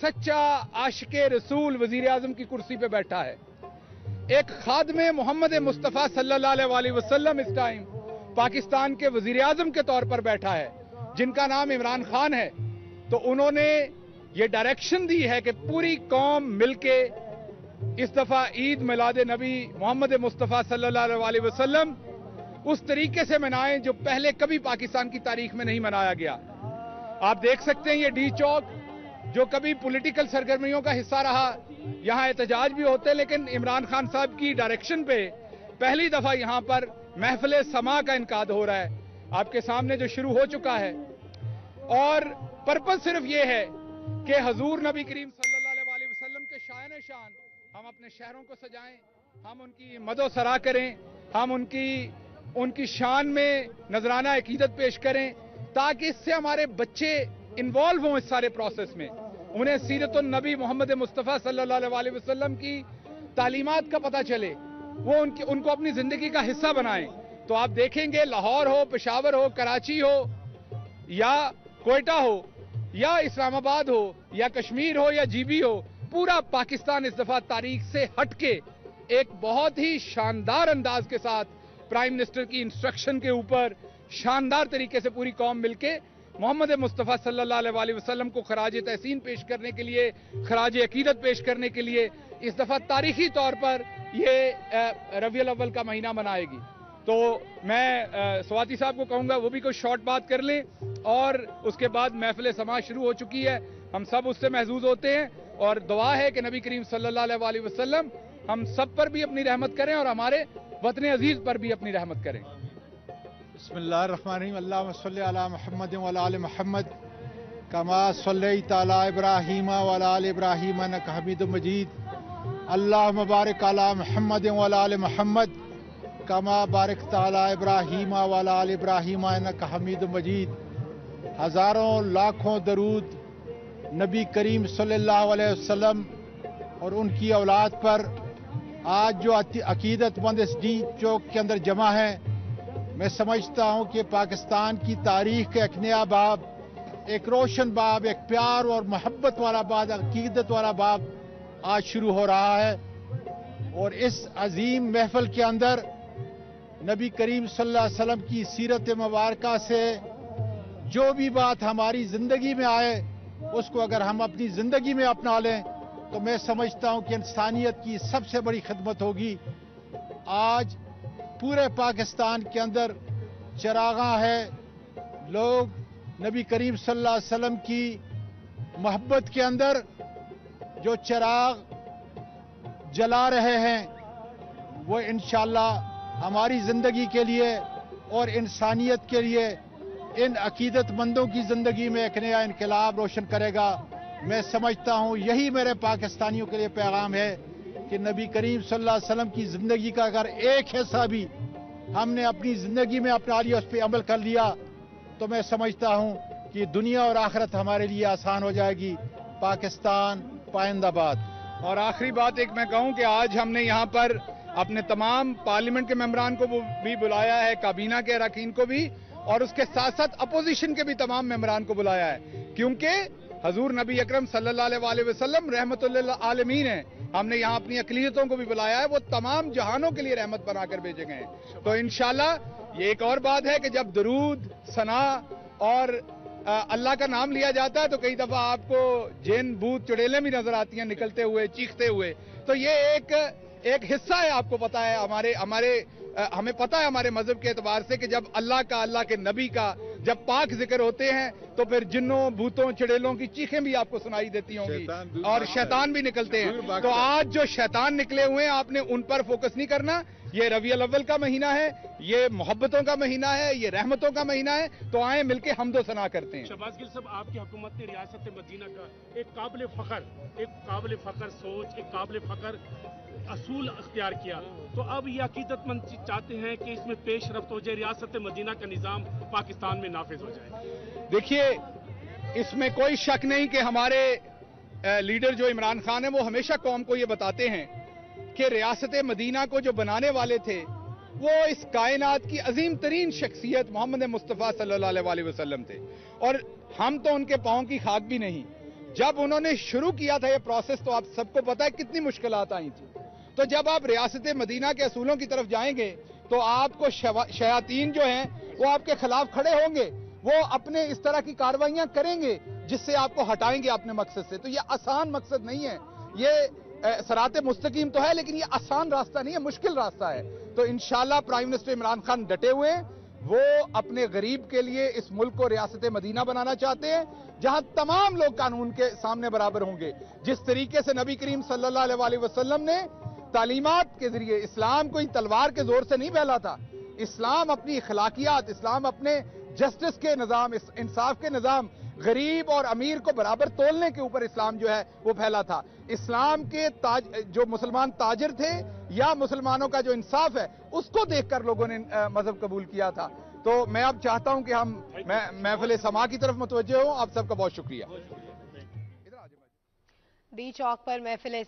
सच्चा आशिक रसूल वज़ीर आज़म की कुर्सी पे बैठा है। एक खादम मोहम्मद मुस्तफ़ा सल्लल्लाहु अलैहि वसल्लम इस टाइम पाकिस्तान के वज़ीर आज़म के तौर पर बैठा है, जिनका नाम इमरान खान है। तो उन्होंने ये डायरेक्शन दी है कि पूरी कौम मिलके इस दफ़ा ईद मिलाद नबी मोहम्मद मुस्तफ़ा सल्लल्लाहु अलैहि वसल्लम उस तरीके से मनाएँ जो पहले कभी पाकिस्तान की तारीख में नहीं मनाया गया। आप देख सकते हैं ये डी चौक जो कभी पॉलिटिकल सरगर्मियों का हिस्सा रहा, यहाँ एहतजाज भी होते, लेकिन इमरान खान साहब की डायरेक्शन पे पहली दफ़ा यहाँ पर महफिल समा का इनका हो रहा है। आपके सामने जो शुरू हो चुका है। और पर्पज सिर्फ़ ये है कि हजूर नबी करीम सल्लल्लाहु अलैहि वसल्लम के शायन शान हम अपने शहरों को सजाएँ, हम उनकी मदो सरा करें, हम उनकी उनकी शान में नजराना अकीदत पेश करें, ताकि इससे हमारे बच्चे इन्वॉल्व हों इस सारे प्रोसेस में। उन्हें सीरत नबी मोहम्मद मुस्तफ़ा सल्लल्लाहु अलैहि वसल्लम की तालीमत का पता चले। वो उनकी, उनको अपनी ज़िंदगी का हिस्सा बनाएँ। तो आप देखेंगे, लाहौर हो, पेशावर हो, कराची हो, या कोयटा हो, या इस्लामाबाद हो, या कश्मीर हो, या जीबी हो, पूरा पाकिस्तान इस दफ़ा तारीख से हटके एक बहुत ही शानदार अंदाज के साथ प्राइम मिनिस्टर की इंस्ट्रक्शन के ऊपर शानदार तरीके से पूरी कौम मिलके मोहम्मद मुस्तफ़ा सल्ला वसलम को खराज तहसीन पेश करने के लिए खराज अकीदत पेश करने के लिए इस दफ़ा तारीखी तौर पर ये रबी अव्वल का महीना मनाएगी। तो मैं स्वाति साहब को कहूँगा, वो भी कोई शॉर्ट बात कर लें और उसके बाद महफिल समाज शुरू हो चुकी है। हम सब उससे महजूज होते हैं और दुआ है कि नबी करीम सल्लल्लाहु अलैहि वसल्लम हम सब पर भी अपनी रहमत करें और हमारे वतन अज़ीज़ पर भी अपनी रहमत करें। महमद महमद कमा सल्ला इब्राहिम वाल इब्राहिम हमीद मजीद। अल्लाह मुबारक अला महमद वाल महमद कमा बारक ताला इब्राहिम वाल इब्राहिम हमीद मजीद। हज़ारों, लाखों दरूद नबी करीम सल्लल्लाहु अलैहि और उनकी औलाद पर आज जो अकीदतमंद इस डी चौक के अंदर जमा है मैं समझता हूँ कि पाकिस्तान की तारीख का एक नया बाब, एक रोशन बाब, एक प्यार और मोहब्बत वाला बाब, अकीदत वाला बाब आज शुरू हो रहा है। और इस अजीम महफल के अंदर नबी करीम सल्लल्लाहु अलैहि वसल्लम की सीरत मुबारक से जो भी बात हमारी ज़िंदगी में आए, उसको अगर हम अपनी ज़िंदगी में अपना लें तो मैं समझता हूँ कि इंसानियत की सबसे बड़ी खिदमत होगी। आज पूरे पाकिस्तान के अंदर चरागा है। लोग नबी करीम सल्लल्लाहु अलैहि वसल्लम की मोहब्बत के अंदर जो चराग जला रहे हैं, वो इन हमारी ज़िंदगी के लिए और इंसानियत के लिए, इन अकीदतमंदों की ज़िंदगी में एक नया इनकलाब रोशन करेगा। मैं समझता हूँ यही मेरे पाकिस्तानियों के लिए पैगाम है। कि नबी करीम सल्लल्लाहु अलैहि वसल्लम की ज़िंदगी का अगर एक हिस्सा भी हमने अपनी ज़िंदगी में अपना लिया उस पर अमल कर लिया तो मैं समझता हूँ कि दुनिया और आखरत हमारे लिए आसान हो जाएगी। पाकिस्तान पाइंदाबाद और आखिरी बात एक मैं कहूँ कि आज हमने यहाँ पर अपने तमाम पार्लियामेंट के मेम्बरान को भी बुलाया है, काबीना के अरकान को भी, और उसके साथ साथ अपोजिशन के भी तमाम मेम्बरान को बुलाया है। क्योंकि हजूर नबी अकरम सल्लल्लाहु रहमत आलमीन है। हमने यहाँ अपनी अकलीतों को भी बुलाया है, वो तमाम जहानों के लिए रहमत बनाकर भेजे गए हैं। तो इनशाला ये एक और बात है कि जब दरूद, सना और अल्लाह का नाम लिया जाता है तो कई दफ़ा आपको जैन बूथ चुड़ेलें भी नज़र आती हैं, निकलते हुए, चीखते हुए तो ये एक एक हिस्सा है आपको पता है, हमारे हमारे हमें पता है हमारे मज़हब के एतबार से कि जब अल्लाह का, अल्लाह के नबी का जब पाक ज़िक्र होते हैं तो फिर जिन्हों भूतों चिड़ेलों की चीखें भी आपको सुनाई देती होंगी। और शैतान भी निकलते हैं। तो आज जो शैतान निकले हुए हैं आपने उन पर फोकस नहीं करना। ये रवि अव्वल का महीना है ये मोहब्बतों का महीना है ये रहमतों का महीना है तो आए मिलके हम दो सना करते हैं। शबाज गिल साहब आपकी हुकूमत ने रियासत मदीना का एक काबिल फखर एक काबिल फखर सोच एक काबिल फखर असूल अख्तियार किया। तो अब ये अकीदतमंद चाहते हैं कि इसमें पेश रफ्त हो जाए रियासत मदीना का निज़ाम पाकिस्तान में नाफिज हो जाए। देखिए इसमें कोई शक नहीं कि हमारे लीडर जो इमरान खान है वो हमेशा कौम को ये बताते हैं कि रियासत मदीना को जो बनाने वाले थे, वो इस कायनात की अजीम तरीन शख्सियत मोहम्मद मुस्तफ़ा सल्लल्लाहु अलैहि वसल्लम थे। और हम तो उनके पाँव की खाक भी नहीं। जब उन्होंने शुरू किया था ये प्रोसेस तो आप सबको पता है कितनी मुश्किल आई थी। तो जब आप रियासत मदीना के असूलों की तरफ़ जाएँगे तो आपको शयातीन जो हैं, वो आपके खिलाफ खड़े होंगे। वो अपने इस तरह की कार्रवाइयाँ करेंगे, जिससे आपको हटाएँगे अपने मकसद से। तो ये आसान मकसद नहीं है। ये सरात मुस्तकीम तो है, लेकिन ये आसान रास्ता नहीं है, मुश्किल रास्ता है। तो इंशाला प्राइम मिनिस्टर इमरान खान डटे हुए हैं। वो अपने गरीब के लिए इस मुल्क को रियासत मदीना बनाना चाहते हैं, जहाँ तमाम लोग कानून के सामने बराबर होंगे। जिस तरीके से नबी करीम सल्लल्लाहु अलैहि वसल्लम ने तालीमत के ज़रिए इस्लाम कोई तलवार के ज़ोर से नहीं फैला था इस्लाम अपनी अखलाकियात इस्लाम अपने जस्टिस के निज़ाम इंसाफ के निज़ाम गरीब और अमीर को बराबर तोलने के ऊपर इस्लाम जो है वो फैला था। इस्लाम के ताज, जो मुसलमान ताजिर थे या मुसलमानों का जो इंसाफ है उसको देखकर लोगों ने मज़हब कबूल किया था। तो मैं अब चाहता हूँ कि हम मैं महफिल समा की तरफ़ मुतवजह हूँ। आप सबका बहुत शुक्रिया। डी चौक पर महफिल